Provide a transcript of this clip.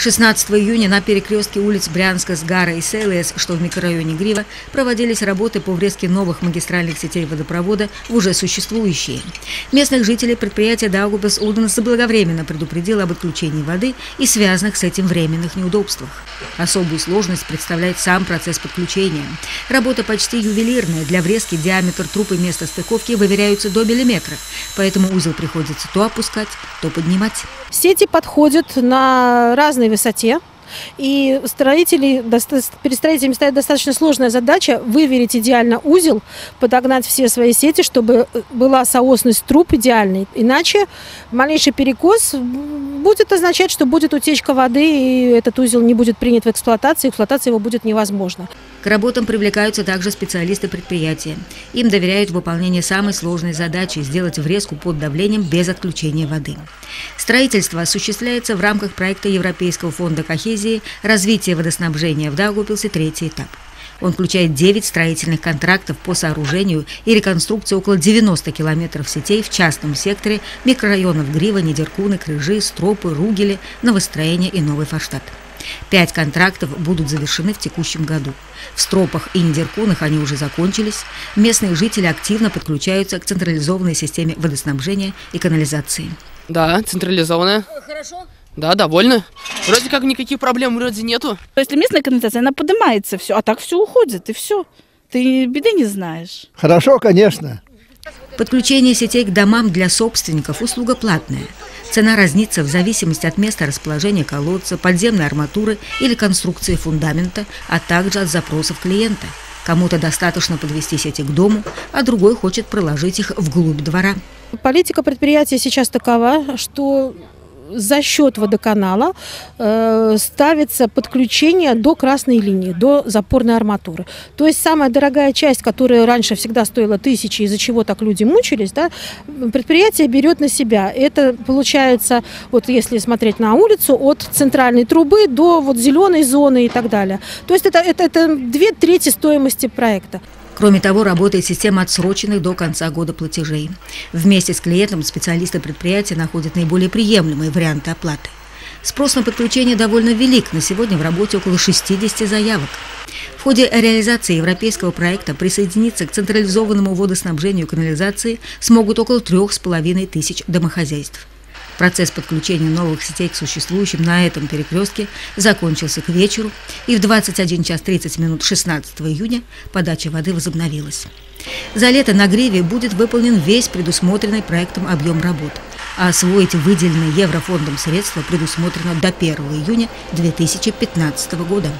16 июня на перекрестке улиц Брянска, Сгара и СЛС, что в микрорайоне Грива, проводились работы по врезке новых магистральных сетей водопровода в уже существующие. Местных жителей предприятие Даугубас Уденс заблаговременно предупредило об отключении воды и связанных с этим временных неудобствах. Особую сложность представляет сам процесс подключения. Работа почти ювелирная. Для врезки диаметр труб и место стыковки выверяются до миллиметра, поэтому узел приходится то опускать, то поднимать. Сети подходят на разные высоте. И строители, перед строителями стоит достаточно сложная задача выверить идеально узел, подогнать все свои сети, чтобы была соосность труб идеальной. Иначе малейший перекос будет означать, что будет утечка воды, и этот узел не будет принят в эксплуатацию, эксплуатация его будет невозможна. К работам привлекаются также специалисты предприятия. Им доверяют выполнение самой сложной задачи – сделать врезку под давлением без отключения воды. Строительство осуществляется в рамках проекта Европейского фонда кохезии «Развитие водоснабжения» в Даугупилсе третий этап. Он включает 9 строительных контрактов по сооружению и реконструкции около 90 километров сетей в частном секторе микрорайонов Грива, Нидеркуны, Крыжи, Стропы, Ругели, Новостроение и Новый Форштадт. Пять контрактов будут завершены в текущем году. В Стропах и Нидеркунах они уже закончились. Местные жители активно подключаются к централизованной системе водоснабжения и канализации. Да, централизованная. Хорошо. Да, довольно. Вроде как никаких проблем вроде нету. Если местная канализация, она поднимается все, а так все уходит, и все. Ты беды не знаешь. Хорошо, конечно. Подключение сетей к домам для собственников – услуга платная. Цена разнится в зависимости от места расположения колодца, подземной арматуры или конструкции фундамента, а также от запросов клиента. Кому-то достаточно подвести сети к дому, а другой хочет проложить их вглубь двора. Политика предприятия сейчас такова, что за счет водоканала э, ставится подключение до красной линии, до запорной арматуры. То есть самая дорогая часть, которая раньше всегда стоила тысячи, из-за чего так люди мучились, да, предприятие берет на себя. Это получается, вот если смотреть на улицу, от центральной трубы до вот зеленой зоны и так далее. То есть это, это, это две трети стоимости проекта. Кроме того, работает система отсроченных до конца года платежей. Вместе с клиентом специалисты предприятия находят наиболее приемлемые варианты оплаты. Спрос на подключение довольно велик. На сегодня в работе около 60 заявок. В ходе реализации европейского проекта присоединиться к централизованному водоснабжению и канализации смогут около трех с половиной тысяч домохозяйств. Процесс подключения новых сетей к существующим на этом перекрестке закончился к вечеру, и в 21 час 30 минут 16 июня подача воды возобновилась. За лето на Гриве будет выполнен весь предусмотренный проектом объем работ, а освоить выделенные Еврофондом средства предусмотрено до 1 июня 2015 года.